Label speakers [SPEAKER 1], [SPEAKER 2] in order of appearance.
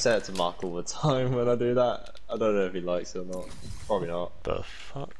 [SPEAKER 1] say it to Mark all the time when I do that. I don't know if he likes it or not. Probably not.
[SPEAKER 2] The fuck?